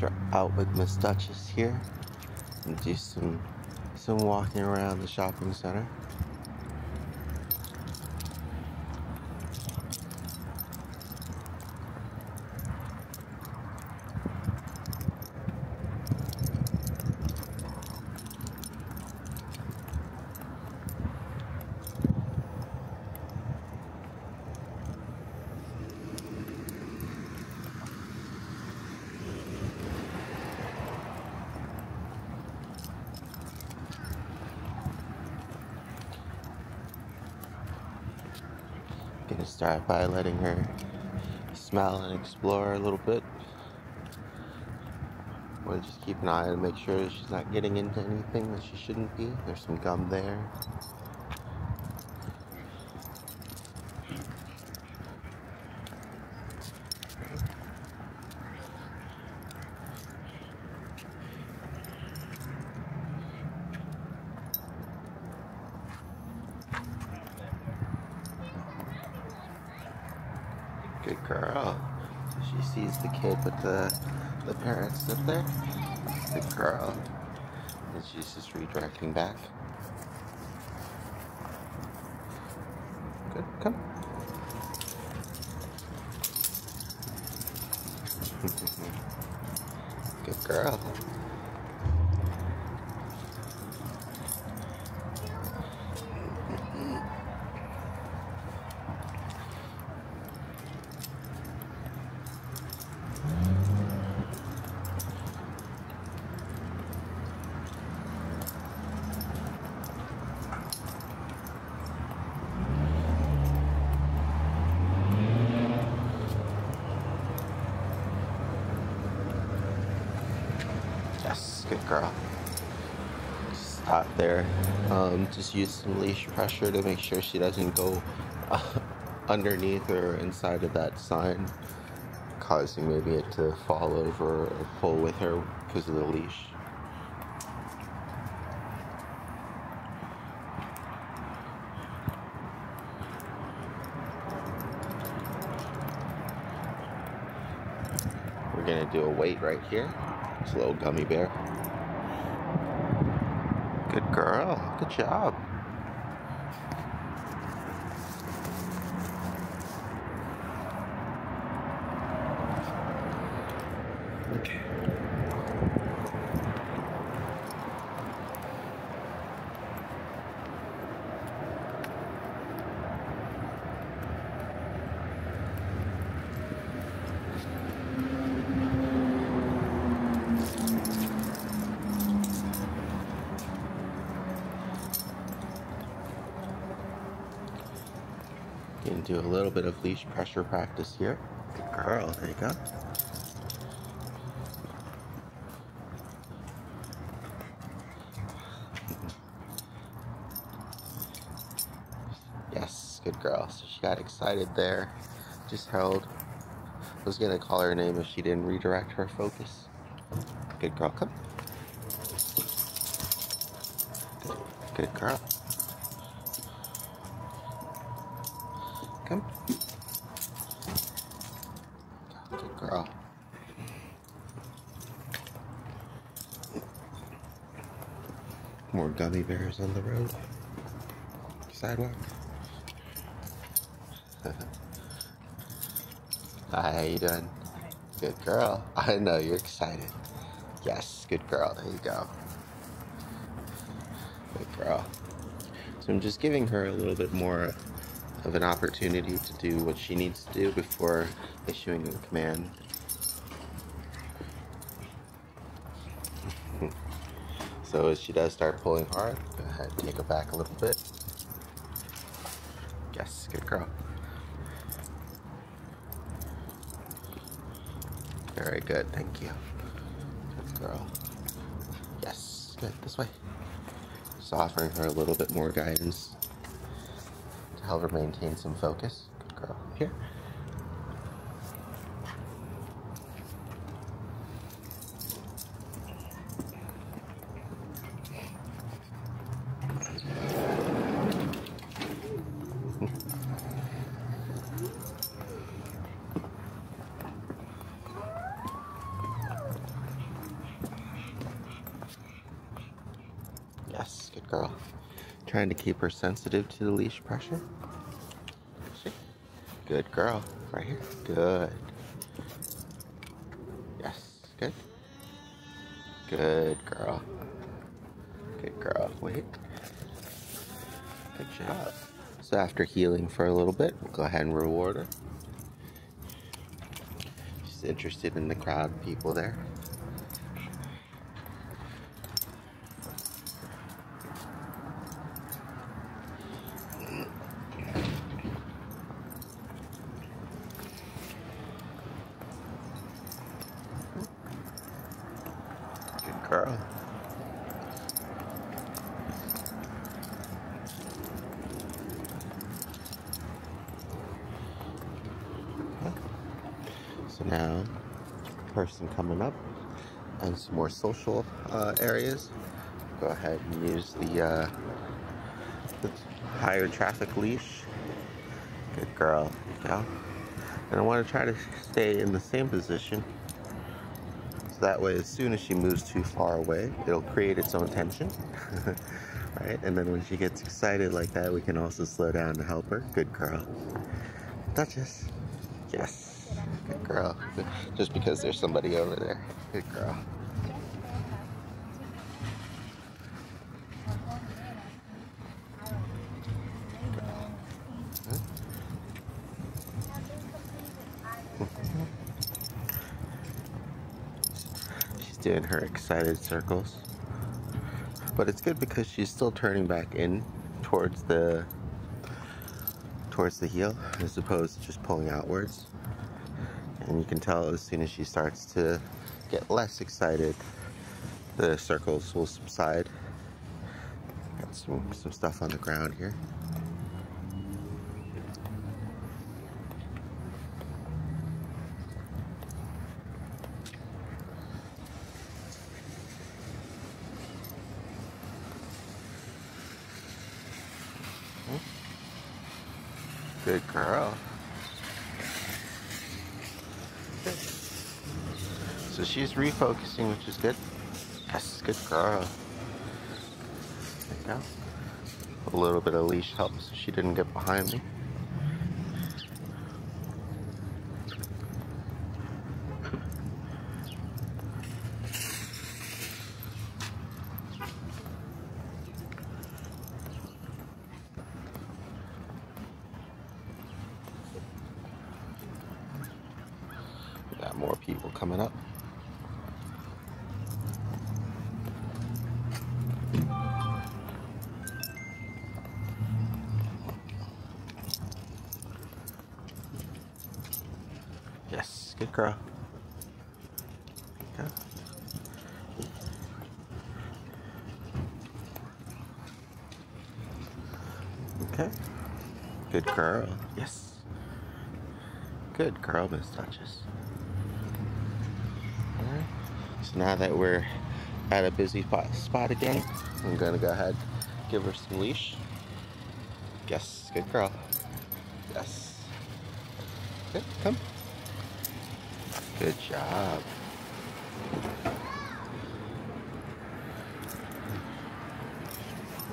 We're out with Miss Duchess here and do some some walking around the shopping center. Gonna start by letting her smell and explore a little bit. To just keep an eye to make sure she's not getting into anything that she shouldn't be. There's some gum there. Good girl. She sees the kid with the the parents up there. Good girl. And she's just redirecting back. Good. Come. Good girl. Yes, good girl. Stop there. Um, just use some leash pressure to make sure she doesn't go uh, underneath or inside of that sign, causing maybe it to fall over or pull with her because of the leash. We're gonna do a wait right here. It's a little gummy bear. Girl. Good job. Okay. Gonna do a little bit of leash pressure practice here. Good girl. There you go. Yes, good girl. So she got excited there. Just held. I was gonna call her name if she didn't redirect her focus. Good girl. Come. Good girl. Come. Good girl. More gummy bears on the road. Sidewalk. Hi, how you doing? Good girl. I know you're excited. Yes, good girl. There you go. Good girl. So I'm just giving her a little bit more of an opportunity to do what she needs to do before issuing a command. So as she does start pulling hard, go ahead, take her back a little bit. Yes, good girl. Very good, thank you. Good girl. Yes, good, this way. Just offering her a little bit more guidance to help her maintain some focus. Good girl. Here. Yes, good girl. Trying to keep her sensitive to the leash pressure. Good girl. Right here. Good. Yes, good. Good girl. Good girl. Wait. Good job. So after heeling for a little bit, we'll go ahead and reward her. She's interested in the crowd people there. Good girl. So now, person coming up and some more social uh, areas. Go ahead and use the, uh, the higher traffic leash. Good girl. Yeah. And I want to try to stay in the same position. So that way, as soon as she moves too far away, it'll create its own tension. right? And then when she gets excited like that, we can also slow down to help her. Good girl. Duchess. Yes. Good girl. Just because there's somebody over there. Good girl. She's doing her excited circles. But it's good because she's still turning back in towards the towards the heel as opposed to just pulling outwards. And you can tell as soon as she starts to get less excited, the circles will subside. Got some, some stuff on the ground here. Good girl. So she's refocusing, which is good. Yes, good girl. There you go. A little bit of leash help so she didn't get behind me. Got more people coming up. Girl. Okay. Okay. Good girl. Yes. Good girl, Miss Duchess. Alright. So now that we're at a busy spot, spot again, I'm gonna go ahead give her some leash. Yes, good girl. Yes. Good, come. Good job.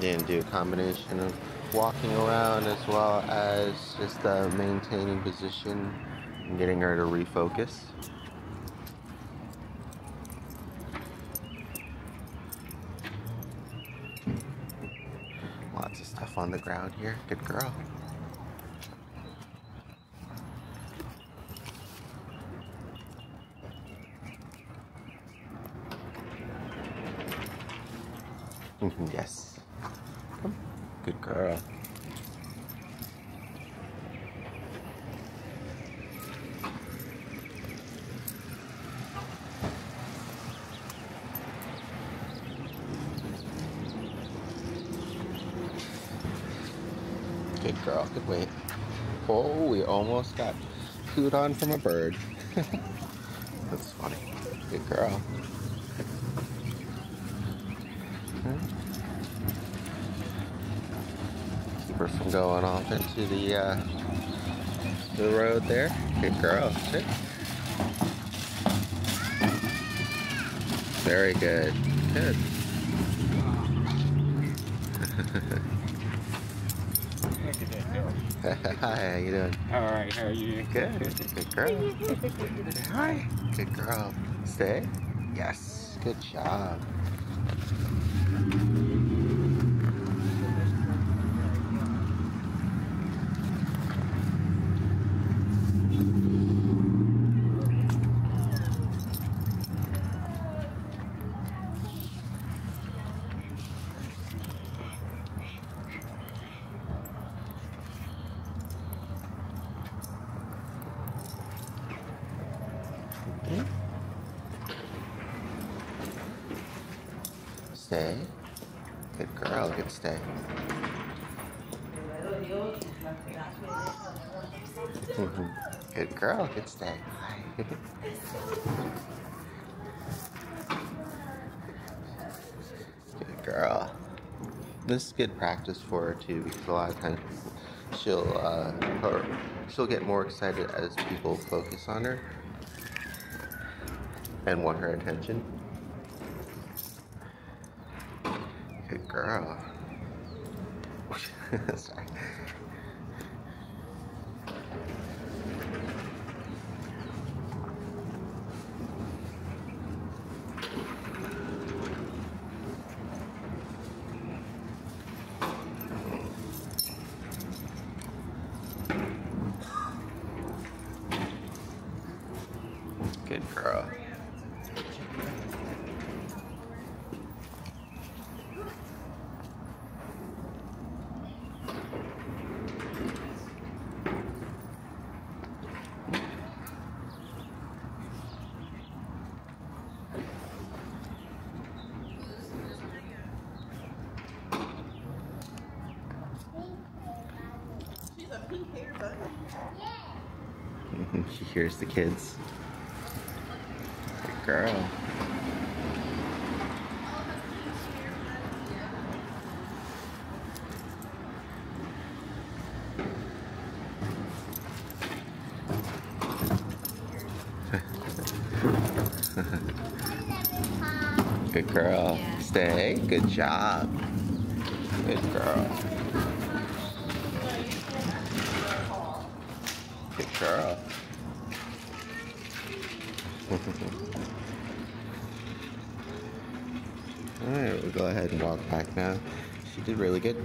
Then do a combination of walking around as well as just uh, maintaining position and getting her to refocus. Lots of stuff on the ground here. Good girl. Mm-hmm. yes. Come. Good girl. Good girl. Good wait. Oh, we almost got food on from a bird. That's funny. Good girl. Her from going off into the uh, the road there. Good girl. Sit. Very good. Good. Look at that. Hi, how you doing? All right, how are you? Good. Good girl. Hi. Good girl. Stay. Yes. Good job. Okay. Stay. Good girl. Good stay. Good girl. Good stay. Good girl. This is good practice for her too, because a lot of times she'll uh, her, she'll get more excited as people focus on her and want her attention. Good girl. Sorry. Good girl. she hears the kids. Good girl. Good girl. Stay. Good job. Good girl. Good girl. Alright, we'll go ahead and walk back now. She did really good.